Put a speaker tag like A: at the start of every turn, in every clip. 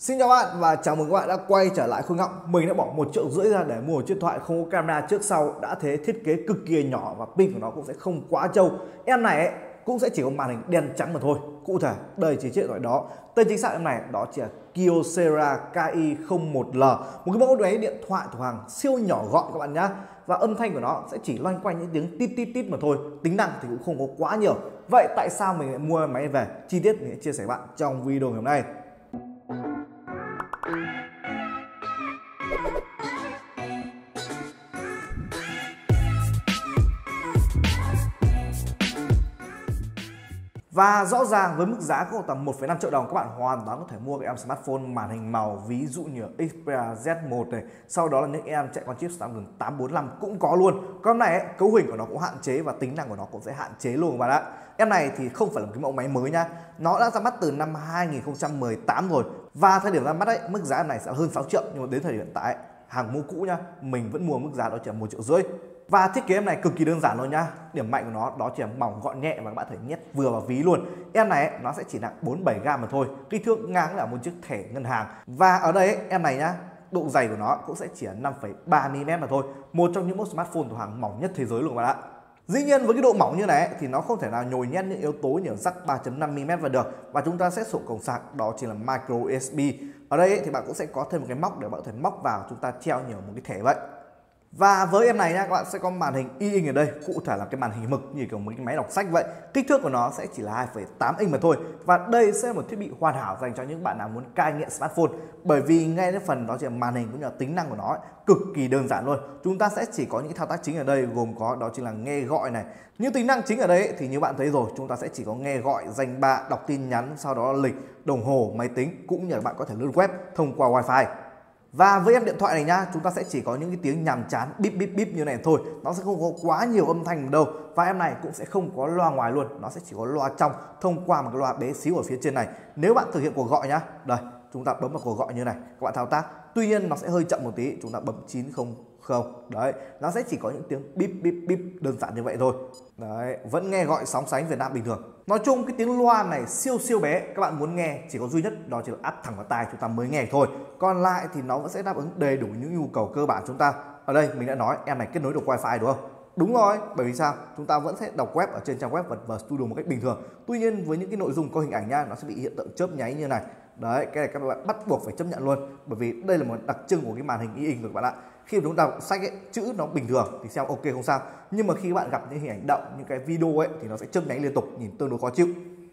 A: Xin chào bạn và chào mừng các bạn đã quay trở lại Khôi Ngọng. Mình đã bỏ một triệu rưỡi ra để mua một chiếc thoại không có camera trước sau. Đã thế thiết kế cực kỳ nhỏ và pin của nó cũng sẽ không quá trâu. Em này ấy, cũng sẽ chỉ có màn hình đen trắng mà thôi. Cụ thể đây chỉ chiếc thoại đó. Tên chính xác em này đó chỉ là Kyocera KI01L Một cái mẫu máy điện thoại thuộc hàng siêu nhỏ gọn các bạn nhé Và âm thanh của nó sẽ chỉ loanh quanh những tiếng tít tít tít mà thôi. Tính năng thì cũng không có quá nhiều. Vậy tại sao mình lại mua máy về? Chi tiết mình sẽ chia sẻ với bạn trong video ngày hôm nay. Và rõ ràng với mức giá có tầm 1,5 triệu đồng các bạn hoàn toàn có thể mua cái em smartphone màn hình màu ví dụ như Xperia Z1 này. Sau đó là những em chạy con chip Snapdragon 845 cũng có luôn. Con này ấy, cấu hình của nó cũng hạn chế và tính năng của nó cũng sẽ hạn chế luôn các bạn ạ. Em này thì không phải là một cái mẫu máy mới nha. Nó đã ra mắt từ năm 2018 rồi. Và thời điểm ra mắt ấy, mức giá em này sẽ hơn 6 triệu nhưng mà đến thời điểm hiện tại hàng mua cũ nhá, mình vẫn mua mức giá đó chỉ là 1 triệu rưỡi. Và thiết kế em này cực kỳ đơn giản luôn nhá. Điểm mạnh của nó đó chỉ là mỏng gọn nhẹ và các bạn thể nhét vừa vào ví luôn. Em này ấy, nó sẽ chỉ nặng 47 g mà thôi. Kích thước ngang là một chiếc thẻ ngân hàng. Và ở đây ấy, em này nhá, độ dày của nó cũng sẽ chỉ là 5,3 mm mà thôi. Một trong những mẫu smartphone thuộc hàng mỏng nhất thế giới luôn các bạn ạ. Dĩ nhiên với cái độ mỏng như này ấy, thì nó không thể nào nhồi nhét những yếu tố như rắc 3.5 mm vào được và chúng ta sẽ sử dụng cổng sạc đó chỉ là micro USB. Ở đây ấy, thì bạn cũng sẽ có thêm một cái móc để bạn có thể móc vào chúng ta treo nhiều một cái thẻ vậy. Và với em này nha các bạn sẽ có màn hình y inch ở đây Cụ thể là cái màn hình mực như kiểu một cái máy đọc sách vậy. Kích thước của nó sẽ chỉ là 2,8 inch mà thôi. Và đây sẽ là một thiết bị hoàn hảo dành cho những bạn nào muốn cai nghiện smartphone. Bởi vì ngay đến phần đó chỉ là màn hình cũng như là tính năng của nó ấy, cực kỳ đơn giản luôn. Chúng ta sẽ chỉ có những thao tác chính ở đây gồm có đó chính là nghe gọi này. Những tính năng chính ở đây thì như bạn thấy rồi chúng ta sẽ chỉ có nghe gọi, danh bạ, đọc tin nhắn Sau đó là lịch, đồng hồ, máy tính cũng như là bạn có thể lướt web thông qua wifi và với em điện thoại này nhá, chúng ta sẽ chỉ có những cái tiếng nhàm chán bíp bíp bíp như này thôi. Nó sẽ không có quá nhiều âm thanh đâu. Và em này cũng sẽ không có loa ngoài luôn. Nó sẽ chỉ có loa trong thông qua một cái loa bé xíu ở phía trên này. Nếu bạn thực hiện cuộc gọi nhá, đây, chúng ta bấm vào cuộc gọi như này, các bạn thao tác. Tuy nhiên nó sẽ hơi chậm một tí, chúng ta bấm 900 không đấy nó sẽ chỉ có những tiếng bíp bíp bíp đơn giản như vậy thôi đấy vẫn nghe gọi sóng sánh Việt Nam bình thường nói chung cái tiếng loa này siêu siêu bé các bạn muốn nghe chỉ có duy nhất đó chỉ là áp thẳng vào tai chúng ta mới nghe thôi còn lại thì nó vẫn sẽ đáp ứng đầy đủ những nhu cầu cơ bản chúng ta ở đây mình đã nói em này kết nối được wifi đúng không Đúng rồi, bởi vì sao? Chúng ta vẫn sẽ đọc web ở trên trang web và, và studio một cách bình thường. Tuy nhiên với những cái nội dung có hình ảnh nha, nó sẽ bị hiện tượng chớp nháy như này. Đấy, cái này các bạn bắt buộc phải chấp nhận luôn bởi vì đây là một đặc trưng của cái màn hình e-ink rồi các bạn ạ. Khi mà chúng ta đọc sách ấy, chữ nó bình thường thì xem ok không sao. Nhưng mà khi bạn gặp những hình ảnh động, những cái video ấy thì nó sẽ chớp nháy liên tục, nhìn tương đối khó chịu.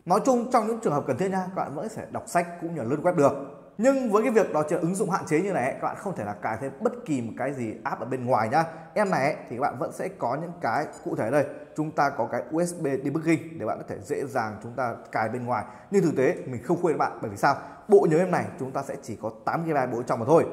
A: Nói chung trong những trường hợp cần thiết nha, các bạn vẫn sẽ đọc sách cũng như là lướt web được. Nhưng với cái việc đó là ứng dụng hạn chế như này các bạn không thể là cài thêm bất kỳ một cái gì app ở bên ngoài nhá. Em này thì các bạn vẫn sẽ có những cái cụ thể đây. Chúng ta có cái USB debugging để bạn có thể dễ dàng chúng ta cài bên ngoài. Nhưng thực tế mình không khuyên các bạn bởi vì sao? Bộ nhớ em này chúng ta sẽ chỉ có 8 GB bộ trong mà thôi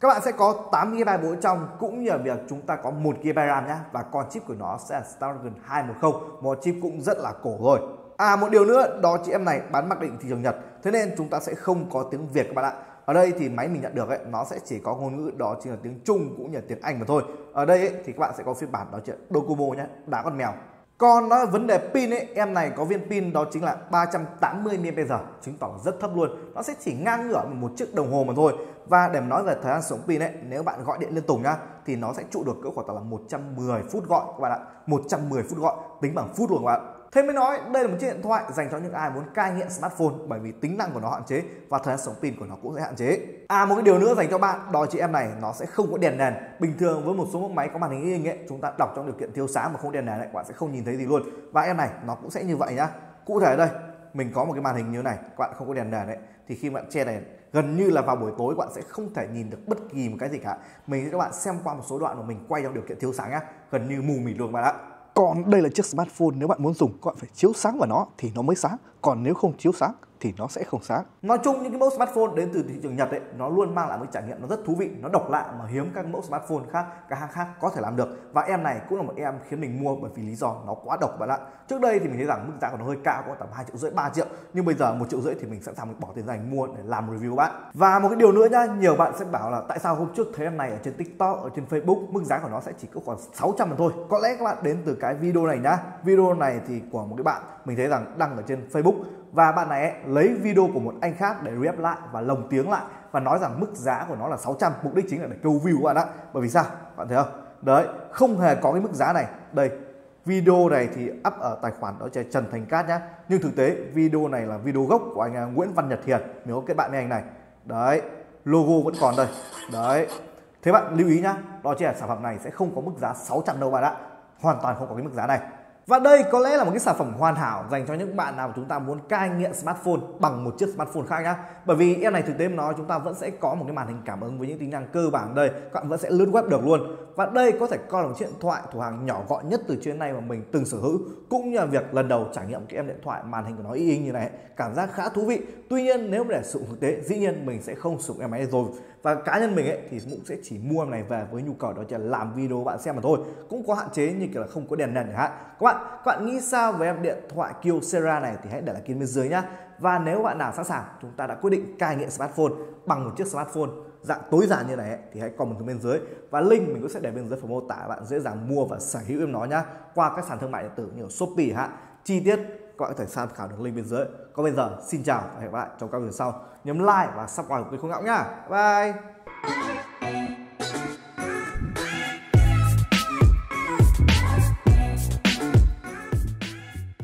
A: các bạn sẽ có 8 GB bộ trong cũng như là việc chúng ta có 1 GB RAM nhé và con chip của nó sẽ là Snapdragon 210 một chip cũng rất là cổ rồi. À một điều nữa đó chị em này bán mặc định thị trường Nhật. Thế nên chúng ta sẽ không có tiếng Việt các bạn ạ. Ở đây thì máy mình nhận được ấy nó sẽ chỉ có ngôn ngữ đó chính là tiếng Trung cũng như là tiếng Anh mà thôi. Ở đây ấy, thì các bạn sẽ có phiên bản đó chính là Docomo nhé đá con mèo. Còn đó vấn đề pin ấy em này có viên pin đó chính là 380 mAh chứng tỏ rất thấp luôn. Nó sẽ chỉ ngang ngửa một chiếc đồng hồ mà thôi và để nói về thời gian sử dụng pin ấy, nếu bạn gọi điện liên tục nhá, thì nó sẽ trụ được cỡ khoảng là 110 phút gọi các bạn ạ 110 phút gọi, tính bằng phút luôn các bạn Thế mới nói, đây là một chiếc điện thoại dành cho những ai muốn cai nghiện smartphone bởi vì tính năng của nó hạn chế và thời gian sống pin của nó cũng sẽ hạn chế. À một cái điều nữa dành cho bạn đó chị em này, nó sẽ không có đèn nền. Bình thường với một số mẫu máy có màn hình in ấy, chúng ta đọc trong điều kiện thiếu sáng mà không đèn nền lại bạn sẽ không nhìn thấy gì luôn. Và em này, nó cũng sẽ như vậy nhá. Cụ thể đây mình có một cái màn hình như này, các bạn không có đèn nền đấy thì khi bạn che đèn, gần như là vào buổi tối các bạn sẽ không thể nhìn được bất kỳ một cái gì cả. Mình cho các bạn xem qua một số đoạn mà mình quay trong điều kiện thiếu sáng nhá. Gần như mù mịt luôn các bạn ạ. Còn đây là chiếc smartphone, nếu bạn muốn dùng, các bạn phải chiếu sáng vào nó thì nó mới sáng. Còn nếu không chiếu sáng thì nó sẽ không sáng. Nói chung những cái mẫu smartphone đến từ thị trường Nhật ấy nó luôn mang lại một trải nghiệm nó rất thú vị, nó độc lạ mà hiếm các mẫu smartphone khác, các hãng khác có thể làm được. Và em này cũng là một em khiến mình mua bởi vì lý do nó quá độc bạn ạ. Trước đây thì mình thấy rằng mức giá của nó hơi cao có tầm 2 triệu rưỡi 3 triệu nhưng bây giờ một triệu rưỡi thì mình sẵn sàng bỏ tiền ra mua để làm review bạn. Và một cái điều nữa nhá, nhiều bạn sẽ bảo là tại sao hôm trước thấy em này ở trên TikTok, ở trên Facebook mức giá của nó sẽ chỉ có khoảng 600 mà thôi. Có lẽ các bạn đến từ cái video này nhá. Video này thì của một cái bạn mình thấy rằng đăng ở trên Facebook và bạn này ấy, lấy video của một anh khác để rep lại và lồng tiếng lại và nói rằng mức giá của nó là 600 mục đích chính là để câu view của bạn ạ. Bởi vì sao? Bạn thấy không? Đấy không hề có cái mức giá này. Đây video này thì up ở tài khoản đó là Trần Thành Cát nhá. Nhưng thực tế video này là video gốc của anh à, Nguyễn Văn Nhật Hiền. Nếu kết bạn với anh này đấy logo vẫn còn đây. Đấy. Thế bạn lưu ý nhá đó chính là sản phẩm này sẽ không có mức giá 600 đâu bạn ạ. Hoàn toàn không có cái mức giá này và đây có lẽ là một cái sản phẩm hoàn hảo dành cho những bạn nào mà chúng ta muốn cai nghiện smartphone bằng một chiếc smartphone khác nhá. Bởi vì em này thực tế mà nói chúng ta vẫn sẽ có một cái màn hình cảm ứng với những tính năng cơ bản đây, các bạn vẫn sẽ lướt web được luôn. Và đây có thể coi là một chiếc điện thoại thủ hàng nhỏ gọn nhất từ trước nay mà mình từng sở hữu, cũng như là việc lần đầu trải nghiệm cái em điện thoại màn hình của nó y như này, cảm giác khá thú vị. Tuy nhiên nếu để sử dụng thực tế, dĩ nhiên mình sẽ không sử dụng em máy rồi. Và cá nhân mình ấy thì cũng sẽ chỉ mua em này về với nhu cầu đó chỉ là làm video bạn xem mà thôi. Cũng có hạn chế như kiểu là không có đèn nền chẳng hạn. Các bạn, các bạn nghĩ sao về em điện thoại Kyocera này thì hãy để lại bên dưới nhá. Và nếu bạn nào sẵn sàng, chúng ta đã quyết định cai nghiện smartphone bằng một chiếc smartphone dạng tối giản như này ấy, thì hãy comment xuống bên dưới. Và link mình cũng sẽ để bên dưới phần mô tả bạn dễ dàng mua và sở hữu em nó nhá. Qua các sàn thương mại điện tử như Shopee ha chi tiết các bạn có thể tham khảo được link bên dưới. Còn bây giờ xin chào và hẹn gặp lại. Trong các video sau. Nhấn like và subscribe kênh không ngạo nhá. Bye.